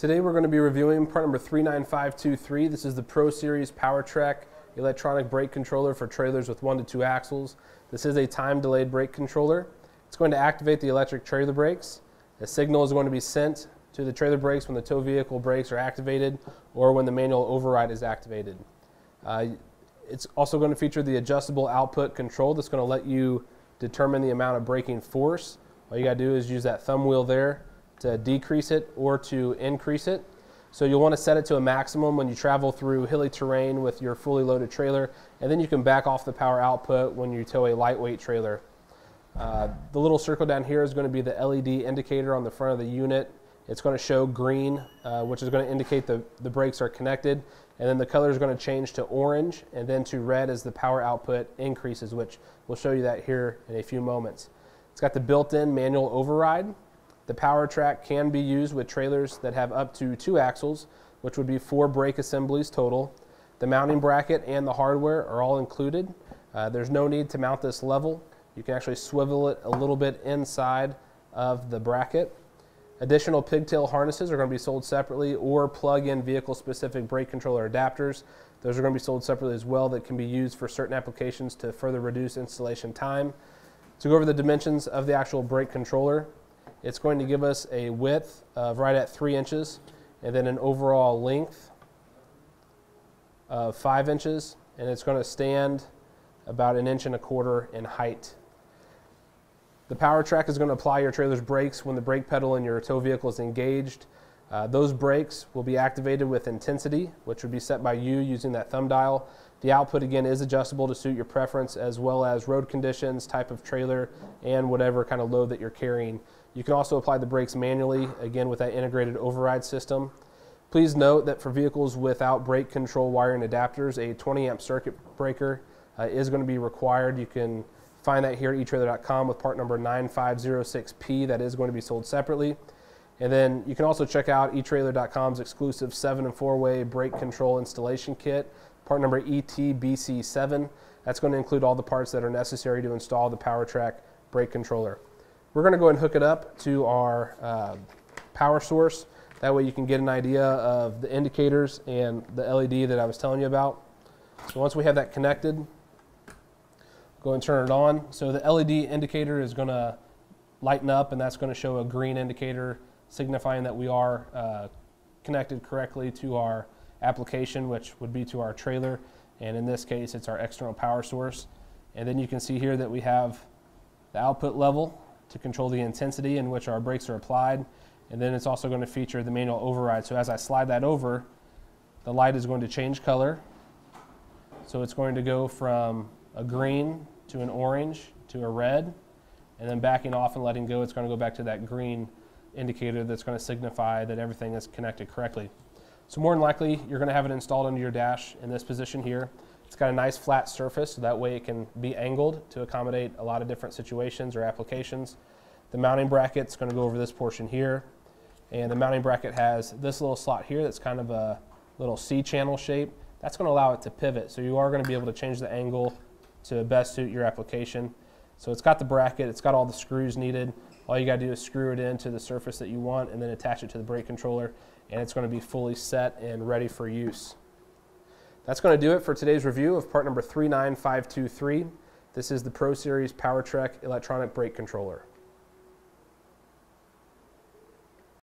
Today we're going to be reviewing part number 39523. This is the Pro Series PowerTrac electronic brake controller for trailers with one to two axles. This is a time delayed brake controller. It's going to activate the electric trailer brakes. A signal is going to be sent to the trailer brakes when the tow vehicle brakes are activated or when the manual override is activated. Uh, it's also going to feature the adjustable output control that's going to let you determine the amount of braking force. All you got to do is use that thumb wheel there to decrease it or to increase it. So you'll want to set it to a maximum when you travel through hilly terrain with your fully loaded trailer, and then you can back off the power output when you tow a lightweight trailer. Uh, the little circle down here is going to be the LED indicator on the front of the unit. It's going to show green, uh, which is going to indicate the, the brakes are connected, and then the color is going to change to orange and then to red as the power output increases, which we'll show you that here in a few moments. It's got the built-in manual override, the PowerTrac can be used with trailers that have up to two axles, which would be four brake assemblies total. The mounting bracket and the hardware are all included. Uh, there's no need to mount this level. You can actually swivel it a little bit inside of the bracket. Additional pigtail harnesses are going to be sold separately or plug-in vehicle-specific brake controller adapters. Those are going to be sold separately as well that can be used for certain applications to further reduce installation time. To go over the dimensions of the actual brake controller, it's going to give us a width of right at three inches and then an overall length of five inches and it's going to stand about an inch and a quarter in height. The PowerTrac is going to apply your trailer's brakes when the brake pedal in your tow vehicle is engaged. Uh, those brakes will be activated with intensity, which would be set by you using that thumb dial. The output again is adjustable to suit your preference as well as road conditions, type of trailer, and whatever kind of load that you're carrying. You can also apply the brakes manually, again with that integrated override system. Please note that for vehicles without brake control wiring adapters, a 20 amp circuit breaker uh, is going to be required. You can find that here at etrailer.com with part number 9506P that is going to be sold separately. And then you can also check out etrailer.com's exclusive 7 and 4 way brake control installation kit, part number ETBC7. That's going to include all the parts that are necessary to install the PowerTrac brake controller. We're going to go ahead and hook it up to our uh, power source. That way you can get an idea of the indicators and the LED that I was telling you about. So once we have that connected, go and turn it on. So the LED indicator is going to lighten up and that's going to show a green indicator signifying that we are uh, connected correctly to our application, which would be to our trailer. And in this case, it's our external power source. And then you can see here that we have the output level to control the intensity in which our brakes are applied. And then it's also going to feature the manual override. So as I slide that over, the light is going to change color. So it's going to go from a green to an orange to a red. And then backing off and letting go, it's going to go back to that green indicator that's going to signify that everything is connected correctly. So more than likely, you're going to have it installed under your dash in this position here. It's got a nice flat surface, so that way it can be angled to accommodate a lot of different situations or applications. The mounting bracket is going to go over this portion here. And the mounting bracket has this little slot here that's kind of a little C-channel shape. That's going to allow it to pivot, so you are going to be able to change the angle to best suit your application. So it's got the bracket, it's got all the screws needed. All you got to do is screw it into the surface that you want and then attach it to the brake controller, and it's going to be fully set and ready for use. That's going to do it for today's review of part number 39523. This is the Pro Series PowerTrac electronic brake controller.